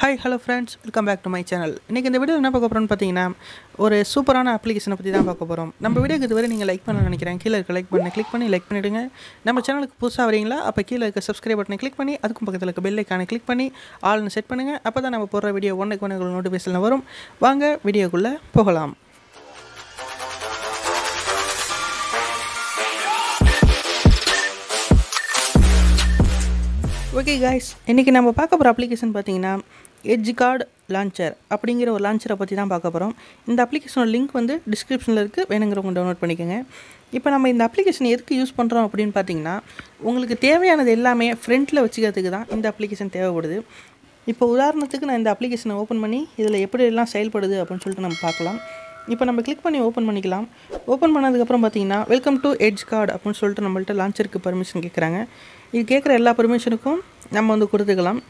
Hi hello friends welcome back to my channel இன்றைக்கி இந்த video என்ன பார்க்க போகிறோம்னு பார்த்தீங்கன்னா ஒரு சூப்பரான அப்ளிகேஷனை பற்றி தான் பார்க்க போகிறோம் நம்ம வீடியோக்கு இதுவரை நீங்கள் லைக் பண்ண நினைக்கிறேன். கீழே இருக்க லைக் பண்ணி கிளிக் பண்ணி லைக் பண்ணிவிடுங்க நம்ம சேனலுக்கு புதுசாக வரீங்களா அப்போ கீழே இருக்க சப்ஸ்கிரைப் பட்டனை கிளிக் பண்ணி அதுக்கும் பக்கத்தில் இருக்க பெல் ஐக்கானை கிளிக் பண்ணி ஆல்னு செட் பண்ணுங்கள் அப்போ தான் நம்ம போடுற வீடியோ ஒன்றுக்கு ஒன்று நோட்டிஃபிகேஷனில் வரும். வாங்க வீடியோக்குள்ளே போகலாம். ஓகே காய்ஸ் இன்றைக்கி நம்ம பார்க்க போகிற அப்ளிகேஷன் பார்த்தீங்கன்னா எட்ஜ் கார்டு லான்ச்சர் அப்படிங்கிற ஒரு லான்ச்சரை பற்றி தான் பார்க்க போகிறோம் இந்த அப்ளிகேஷனோட லிங்க் வந்து டிஸ்கிரிப்ஷனில் இருக்குது வேணுங்கிறவங்க டவுன்லோட் பண்ணிக்கோங்க. இப்போ நம்ம இந்த அப்ளிகேஷன் எதுக்கு யூஸ் பண்ணுறோம் அப்படின்னு பார்த்தீங்கன்னா உங்களுக்கு தேவையானது எல்லாமே ஃப்ரண்ட்டில் வச்சுக்கிறதுக்கு தான் இந்த அப்ளிகேஷன் தேவைப்படுது. இப்போ உதாரணத்துக்கு நான் இந்த அப்ளிகேஷனை ஓப்பன் பண்ணி இதில் எப்படி எல்லாம் செயல்படுது அப்படின்னு சொல்லிட்டு நம்ம பார்க்கலாம். இப்போ நம்ம கிளிக் பண்ணி ஓப்பன் பண்ணிக்கலாம். ஓப்பன் பண்ணதுக்கப்புறம் பார்த்தீங்கன்னா வெல்கம் டு எட்ஜ் கார்டு அப்படின்னு சொல்லிட்டு நம்மள்ட்ட லான்ச்சருக்கு பர்மிஷன் கேட்குறாங்க இது கேட்குற எல்லா பர்மிஷனுக்கும் நம்ம வந்து கொடுத்துக்கலாம்.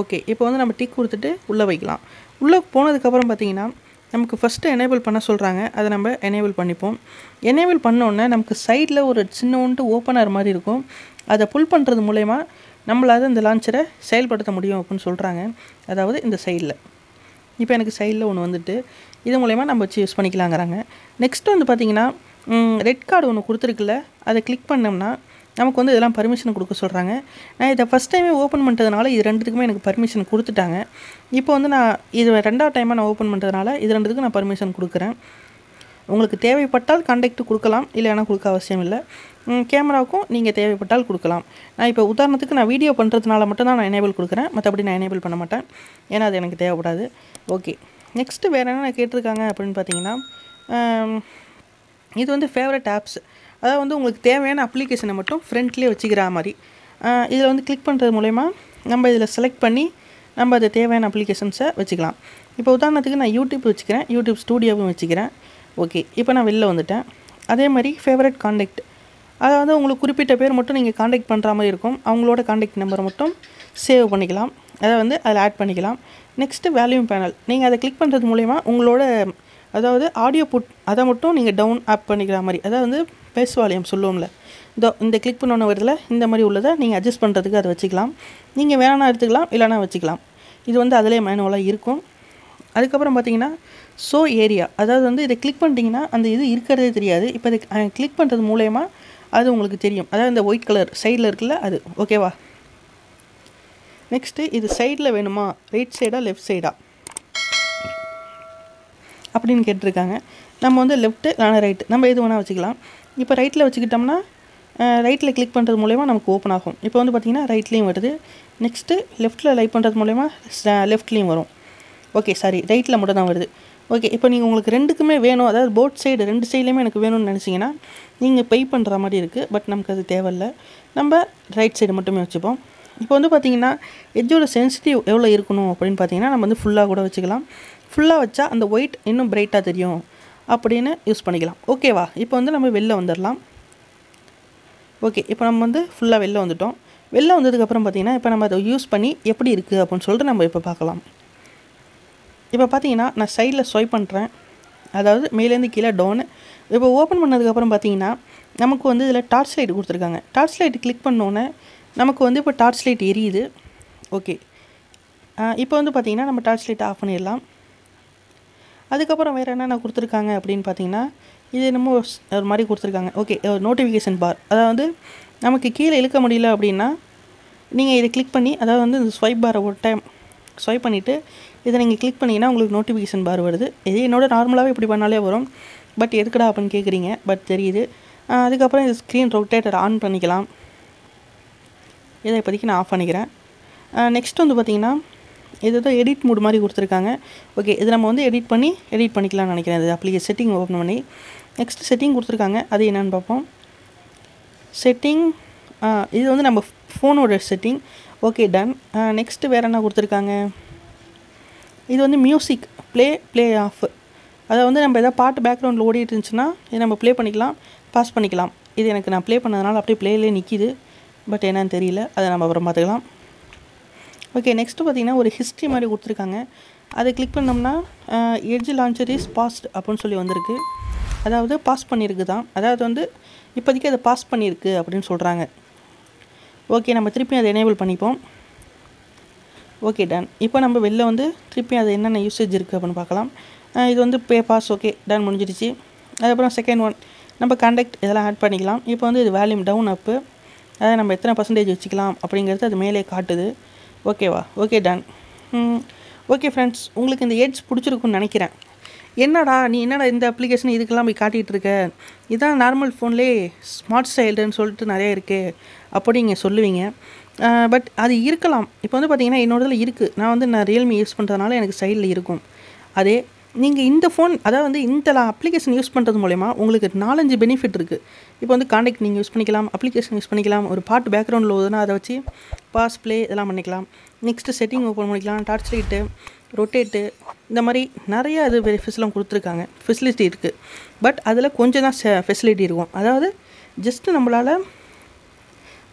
ஓகே இப்போ வந்து நம்ம டிக் கொடுத்துட்டு உள்ளே வைக்கலாம். உள்ளே போனதுக்கப்புறம் பார்த்தீங்கன்னா நமக்கு ஃபஸ்ட்டு எனேபிள் பண்ண சொல்கிறாங்க அதை நம்ம எனேபிள் பண்ணிப்போம். எனேபிள் பண்ணோன்னே நமக்கு சைடில் ஒரு சின்னோண்டு ஓப்பனர் மாதிரி இருக்கும். அதை புல் பண்ணுறது மூலயமா நம்மளால் இந்த லான்ச்சரை செயல்படுத்த முடியும் அப்படின்னு சொல்கிறாங்க அதாவது இந்த சைடில் இப்போ எனக்கு சைடில் ஒன்று வந்துட்டு இது மூலயமா நம்ம வச்சு யூஸ் பண்ணிக்கலாங்கிறாங்க. நெக்ஸ்ட் வந்து பார்த்திங்கன்னா ரெட் கார்டு ஒன்று கொடுத்துருக்குல்ல. அதை கிளிக் பண்ணோம்னா நமக்கு வந்து இதெல்லாம் பர்மிஷன் கொடுக்க சொல்கிறாங்க நான் இதை ஃபஸ்ட் டைமே ஓப்பன் பண்ணுறதுனால இது ரெண்டுத்துக்குமே எனக்கு பர்மிஷன் கொடுத்துட்டாங்க. இப்போ வந்து நான் இது ரெண்டாவது டைமாக நான் ஓப்பன் பண்ணுறதுனால இது ரெண்டுத்துக்கும் நான் பர்மிஷன் கொடுக்குறேன். உங்களுக்கு தேவைப்பட்டால் கான்டாக்ட் கொடுக்கலாம் இல்லைனா கொடுக்க அவசியம் இல்லை. கேமராவுக்கும் நீங்கள் தேவைப்பட்டால் கொடுக்கலாம். நான் இப்போ உதாரணத்துக்கு நான் வீடியோ பண்ணுறதுனால மட்டும்தான் நான் எனேபிள் கொடுக்குறேன். மற்றபடி நான் எனேபிள் பண்ண மாட்டேன். ஏன்னா அது எனக்கு தேவைப்படாது. ஓகே நெக்ஸ்ட்டு வேறு என்ன கேட்டிருக்காங்க அப்படின்னு பார்த்தீங்கன்னா இது வந்து ஃபேவரட் ஆப்ஸ் அதாவது வந்து உங்களுக்கு தேவையான அப்ளிகேஷனை மட்டும் ஃப்ரண்ட்லேயே வச்சுக்கிற மாதிரி. இதில் வந்து கிளிக் பண்ணுறது மூலயமா நம்ம இதில் செலக்ட் பண்ணி நம்ம அது தேவையான அப்ளிகேஷன்ஸை வச்சுக்கலாம். இப்போ உதாரணத்துக்கு நான் யூடியூப் வச்சுக்கிறேன். யூடியூப் ஸ்டூடியோவும் வச்சுக்கிறேன். ஓகே இப்போ நான் வெளில வந்துட்டேன். அதே மாதிரி ஃபேவரட் காண்டாக்ட் அதாவது உங்களுக்கு குறிப்பிட்ட பேர் மட்டும் நீங்கள் காண்டாக்ட் பண்ணுற மாதிரி இருக்கும். அவங்களோட காண்டாக்ட் நம்பரை மட்டும் சேவ் பண்ணிக்கலாம். அதை வந்து அதில் ஆட் பண்ணிக்கலாம். நெக்ஸ்ட்டு வேல்யூம் பேனல் நீங்கள் அதை கிளிக் பண்ணுறது மூலயமா உங்களோட அதாவது ஆடியோ புட் அதை மட்டும் நீங்கள் டவுன் ஆப் பண்ணிக்கிற மாதிரி. அதாவது பேசுவாலயம் சொல்லுவோம்ல. இதோ இந்த கிளிக் பண்ணோன்னு வருதில் இந்த மாதிரி உள்ளதை நீங்கள் அட்ஜஸ்ட் பண்ணுறதுக்கு அதை வச்சுக்கலாம். நீங்கள் வேணாம் எடுத்துக்கலாம் இல்லைனா வச்சுக்கலாம். இது வந்து அதிலே மேனுவலாக இருக்கும். அதுக்கப்புறம் பார்த்தீங்கன்னா ஷோ ஏரியா அதாவது வந்து இதை கிளிக் பண்ணிட்டீங்கன்னா அந்த இது இருக்கிறதே தெரியாது. இப்போ இதை கிளிக் பண்ணுறது மூலயமா அது உங்களுக்கு தெரியும். அதாவது இந்த ஒயிட் கலர் சைடில் இருக்குல்ல அது. ஓகேவா நெக்ஸ்ட்டு இது சைடில் வேணுமா? ரைட் சைடா லெஃப்ட் சைடாக அப்படின்னு கேட்டிருக்காங்க. நம்ம வந்து லெஃப்ட்டு ஆனால் ரைட்டு நம்ம எது வேணால் வச்சுக்கலாம். இப்போ ரைட்டில் வச்சுக்கிட்டோம்னா ரைட்டில் கிளிக் பண்ணுறது மூலயமா நமக்கு ஓப்பன் ஆகும். இப்போ வந்து பார்த்திங்கன்னா ரைட்லேயும் வருது. நெக்ஸ்ட்டு லெஃப்ட்டில் லைக் பண்ணுறது மூலயமா லெஃப்ட்லேயும் வரும். ஓகே சாரி ரைட்டில் மட்டும் தான் வருது. ஓகே இப்போ நீங்கள் உங்களுக்கு ரெண்டுக்குமே வேணும். அதாவது போட் சைடு ரெண்டு சைட்லேயுமே எனக்கு வேணும்னு நினச்சிங்கன்னா நீங்கள் பே பண்ணுற மாதிரி இருக்குது பட் நமக்கு அது தேவையில்லை. நம்ம ரைட் சைடு மட்டுமே வச்சுப்போம். இப்போ வந்து பார்த்திங்கன்னா எஜ்ஜோட சென்சிட்டிவ் எவ்வளோ இருக்கணும் அப்படின்னு பார்த்தீங்கன்னா நம்ம வந்து ஃபுல்லாக கூட வச்சுக்கலாம். ஃபுல்லாக வச்சா அந்த ஒயிட் இன்னும் பிரைட்டாக தெரியும். அப்படின்னு யூஸ் பண்ணிக்கலாம். ஓகேவா இப்போ வந்து நம்ம வெளில வந்துடலாம் ஓகே இப்போ நம்ம வந்து ஃபுல்லாக வெளில வந்துட்டோம். வெளில வந்ததுக்கப்புறம் பார்த்திங்கன்னா இப்போ நம்ம அதை யூஸ் பண்ணி எப்படி இருக்குது அப்படின்னு சொல்லிட்டு நம்ம இப்போ பார்க்கலாம். இப்போ பார்த்தீங்கன்னா நான் சைடில் ஸ்வைப் பண்ணுறேன் அதாவது மேலேருந்து கீழே டவுனு இப்போ ஓப்பன் பண்ணதுக்கப்புறம் பார்த்தீங்கன்னா நமக்கு வந்து இதில் டார்ச் லைட் கொடுத்துருக்காங்க. டார்ச் லைட் கிளிக் பண்ணோன்னே நமக்கு வந்து இப்போ டார்ச் லைட் எரியுது. ஓகே இப்போ வந்து பார்த்திங்கன்னா நம்ம டார்ச் லைட் ஆஃப் பண்ணிடலாம். அதுக்கப்புறம் வேறு என்னென்ன கொடுத்துருக்காங்க அப்படின்னு பார்த்தீங்கன்னா இது என்னமோ ஒரு மாதிரி கொடுத்துருக்காங்க. ஓகே நோட்டிஃபிகேஷன் பார் அதாவது நமக்கு கீழே இழுக்க முடியல அப்படின்னா நீங்கள் இதை கிளிக் பண்ணி அதாவது வந்து இந்த ஸ்வைப் பாரை ஒரு டைம் ஸ்வைப் பண்ணிவிட்டு இதை நீங்கள் கிளிக் பண்ணிங்கன்னா உங்களுக்கு நோட்டிஃபிகேஷன் பார் வருது. இது என்னோட நார்மலாகவே இப்படி பண்ணாலே வரும். பட் எதுக்குடா அப்படின்னு கேட்குறீங்க பட் தெரியுது. அதுக்கப்புறம் இது ஸ்க்ரீன் ரொட்டேட்டர் ஆன் பண்ணிக்கலாம். இதை இப்போதைக்கு நான் ஆஃப் பண்ணிக்கிறேன். நெக்ஸ்ட் வந்து பார்த்திங்கன்னா இது தான் எடிட் மூட் மாதிரி கொடுத்துருக்காங்க. ஓகே இது நம்ம வந்து எடிட் பண்ணி எடிட் பண்ணிக்கலாம்னு நினைக்கிறேன். இது அப்ளிகே செட்டிங் ஓப்பன் பண்ணி. நெக்ஸ்ட் செட்டிங் கொடுத்துருக்காங்க. அது என்னென்னு பார்ப்போம். செட்டிங் இது வந்து நம்ம ஃபோனோட செட்டிங் ஓகே டன் நெக்ஸ்ட்டு வேறு என்ன கொடுத்துருக்காங்க? இது வந்து மியூசிக் ப்ளே ப்ளே ஆஃப் அதை வந்து நம்ம எதாவது பாட்டு பேக்ரவுண்டில் ஓடிட்டு இருந்துச்சுன்னா இதை நம்ம ப்ளே பண்ணிக்கலாம். பாஸ் பண்ணிக்கலாம். இது எனக்கு நான் ப்ளே பண்ணதுனால அப்படியே ப்ளேலே நிற்கிது பட் என்னன்னு தெரியல. அதை நம்ம அப்புறம் பார்த்துக்கலாம். ஓகே நெக்ஸ்ட்டு பார்த்திங்கன்னா ஒரு ஹிஸ்ட்ரி மாதிரி கொடுத்துருக்காங்க. அதை கிளிக் பண்ணோம்னா எட்ஜ் லான்ச்சர் இஸ் பாஸ்ட் அப்படின்னு சொல்லி வந்திருக்கு. அதாவது பாஸ் பண்ணியிருக்கு தான். அதாவது வந்து இப்போதைக்கு அதை பாஸ் பண்ணியிருக்கு அப்படின்னு சொல்கிறாங்க ஓகே நம்ம திருப்பி அதை எனேபிள் பண்ணிப்போம். ஓகே டன் இப்போ நம்ம வெளில வந்து திருப்பி அது என்னென்ன யூசேஜ் இருக்குது அப்படின்னு பார்க்கலாம். இது வந்து பே பாஸ் ஓகே டன் முடிஞ்சிடுச்சு அதுக்கப்புறம் செகண்ட் ஒன் நம்ம கண்டக்ட் இதெல்லாம் ஆட் பண்ணிக்கலாம். இப்போ வந்து இது வேல்யூம் டவுன் அப்பு அதாவது நம்ம எத்தனை பர்சன்டேஜ் வச்சுக்கலாம் அப்படிங்கிறது அது மேலே காட்டுது. ஓகேவா ஓகே டன் ஓகே ஃப்ரெண்ட்ஸ் உங்களுக்கு இந்த எட்ஸ் பிடிச்சிருக்குன்னு நினைக்கிறேன். என்னடா நீ என்னடா இந்த அப்ளிகேஷன் இதுக்கெல்லாம் போய் காட்டிகிட்டு இருக்க? இதான் நார்மல் ஃபோன்லேயே ஸ்மார்ட் ஸ்டைல்டுன்னு சொல்லிட்டு நிறைய இருக்குது அப்படி நீங்கள் சொல்லுவீங்க. பட் அது இருக்கலாம். இப்போ வந்து பார்த்தீங்கன்னா என்னோடதில் இருக்குது நான் வந்து நான் ரியல்மி யூஸ் பண்ணுறதுனால எனக்கு சைடில் இருக்கும். அதே நீங்கள் இந்த ஃபோன் அதாவது வந்து இந்த அப்ளிகேஷன் யூஸ் பண்ணுறது மூலயமா உங்களுக்கு நாலஞ்சு பெனிஃபிட் இருக்குது இப்போ வந்து காண்டாக்ட் நீங்கள் யூஸ் பண்ணிக்கலாம் அப்ளிகேஷன் யூஸ் பண்ணிக்கலாம் ஒரு பாட்டு பேக்ரவுண்டில் ஓதுனா அதை வச்சு பாஸ் ப்ளே இதெல்லாம் பண்ணிக்கலாம். நெக்ஸ்ட்டு செட்டிங் ஓப்பன் பண்ணிக்கலாம் டார்ச் லைட்டு ரொட்டேட்டு இந்த மாதிரி நிறைய அது ஃபெசிலாம் கொடுத்துருக்காங்க. ஃபெசிலிட்டி இருக்குது பட் அதில் கொஞ்சம் தான் ஃபெசிலிட்டி இருக்கும். அதாவது ஜஸ்ட்டு நம்மளால்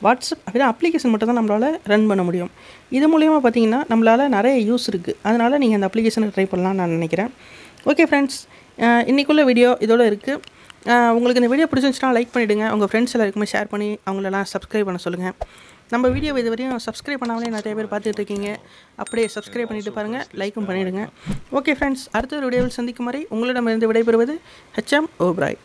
வாட்ஸ்அப் அப்படின்னா அப்ளிகேஷன் மட்டும் தான் நம்மளால் ரன் பண்ண முடியும். இது மூலயமா பார்த்தீங்கன்னா நம்மளால் நிறைய யூஸ் இருக்குது அதனால் நீங்கள் அந்த அப்ளிகேஷனை ட்ரை பண்ணலாம்னு நான் நினைக்கிறேன். ஓகே ஃப்ரெண்ட்ஸ் இன்றைக்குள்ள வீடியோ இதோட இருக்குது உங்களுக்கு இந்த வீடியோ பிடிச்சிருந்துச்சுன்னா லைக் பண்ணிவிடுங்க உங்கள் ஃப்ரெண்ட்ஸ் எல்லாருக்குமே ஷேர் பண்ணி அவங்களெல்லாம் சப்ஸ்கிரைப் பண்ண சொல்லுங்கள் நம்ம வீடியோ இது வரையும் சப்ஸ்கிரைப் பண்ணாமலே நிறைய பேர் பார்த்துட்டு இருக்கீங்க. அப்படியே சப்ஸ்கிரைப் பண்ணிவிட்டு பாருங்கள் லைக்கும் பண்ணிவிடுங்க ஓகே ஃப்ரெண்ட்ஸ் அடுத்த ஒரு வீடியோவில் சந்திக்கும் வரை உங்களிடமிருந்து விடைபெறுவது ஹெச்எம் ஓப்ராய்